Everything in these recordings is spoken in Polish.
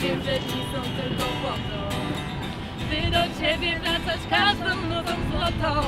wiem, że dni są tylko błoto By do ciebie wracać każdą nocą złotą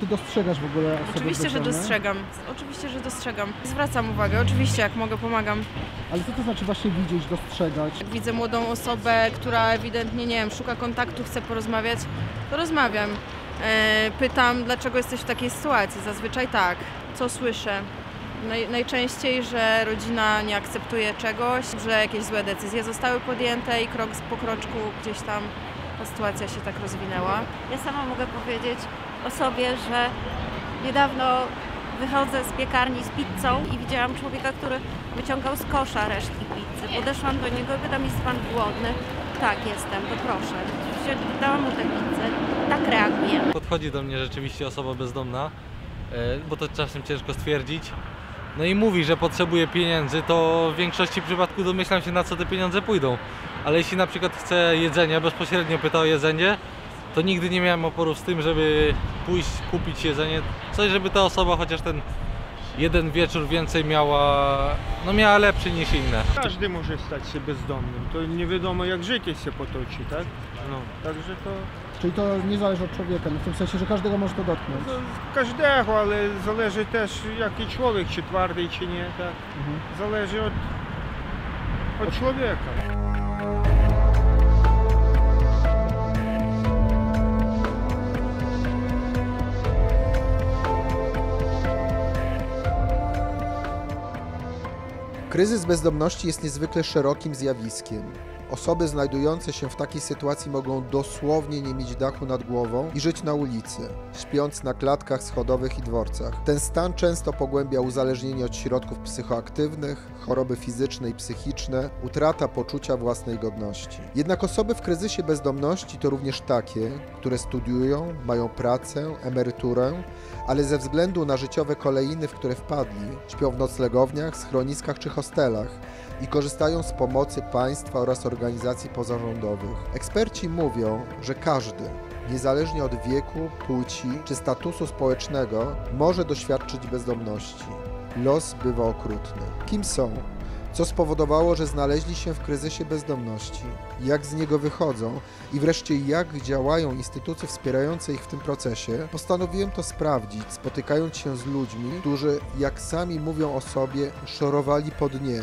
Ty dostrzegasz w ogóle osoby Oczywiście, że bezdomne? dostrzegam. Oczywiście, że dostrzegam. Zwracam uwagę, oczywiście, jak mogę, pomagam. Ale co to znaczy właśnie widzieć, dostrzegać? Jak widzę młodą osobę, która ewidentnie, nie wiem, szuka kontaktu, chce porozmawiać, to rozmawiam. E, pytam, dlaczego jesteś w takiej sytuacji. Zazwyczaj tak. Co słyszę? Naj, najczęściej, że rodzina nie akceptuje czegoś, że jakieś złe decyzje zostały podjęte i krok po kroczku gdzieś tam ta sytuacja się tak rozwinęła. Ja sama mogę powiedzieć o sobie, że niedawno wychodzę z piekarni z pizzą i widziałam człowieka, który wyciągał z kosza resztki pizzy. Podeszłam do niego i pytam, jest pan głodny? Tak, jestem, to proszę. Dałam mu tę pizzę. Tak reagujemy. Podchodzi do mnie rzeczywiście osoba bezdomna, e, bo to czasem ciężko stwierdzić. No i mówi, że potrzebuje pieniędzy, to w większości przypadków domyślam się na co te pieniądze pójdą. Ale jeśli na przykład chce jedzenia, bezpośrednio pyta o jedzenie, to nigdy nie miałem oporów z tym, żeby pójść kupić jedzenie. Coś, żeby ta osoba chociaż ten jeden wieczór więcej miała, no miała lepszy niż inne. Każdy może stać się bezdomnym. To nie wiadomo jak życie się potoczy, tak? No, także to, Czyli to nie zależy od człowieka, no w tym sensie, że każdego może to dotknąć. to każdego, ale zależy też jaki człowiek, czy twardy, czy nie, tak? Mhm. Zależy od, od człowieka. Kryzys bezdomności jest niezwykle szerokim zjawiskiem. Osoby znajdujące się w takiej sytuacji mogą dosłownie nie mieć dachu nad głową i żyć na ulicy, śpiąc na klatkach schodowych i dworcach. Ten stan często pogłębia uzależnienie od środków psychoaktywnych, choroby fizyczne i psychiczne, utrata poczucia własnej godności. Jednak osoby w kryzysie bezdomności to również takie, które studiują, mają pracę, emeryturę, ale ze względu na życiowe kolejny, w które wpadli, śpią w noclegowniach, schroniskach czy hostelach i korzystają z pomocy państwa oraz organizacji pozarządowych. Eksperci mówią, że każdy, niezależnie od wieku, płci czy statusu społecznego, może doświadczyć bezdomności. Los bywa okrutny. Kim są? Co spowodowało, że znaleźli się w kryzysie bezdomności? Jak z niego wychodzą? I wreszcie jak działają instytucje wspierające ich w tym procesie? Postanowiłem to sprawdzić, spotykając się z ludźmi, którzy, jak sami mówią o sobie, szorowali po dnie,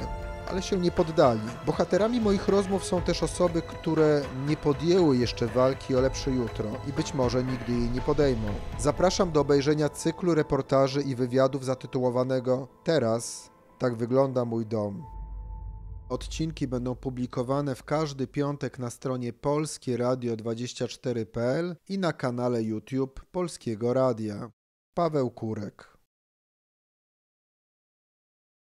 ale się nie poddali. Bohaterami moich rozmów są też osoby, które nie podjęły jeszcze walki o lepsze jutro i być może nigdy jej nie podejmą. Zapraszam do obejrzenia cyklu reportaży i wywiadów zatytułowanego Teraz tak wygląda mój dom. Odcinki będą publikowane w każdy piątek na stronie polskieradio24.pl i na kanale YouTube Polskiego Radia. Paweł Kurek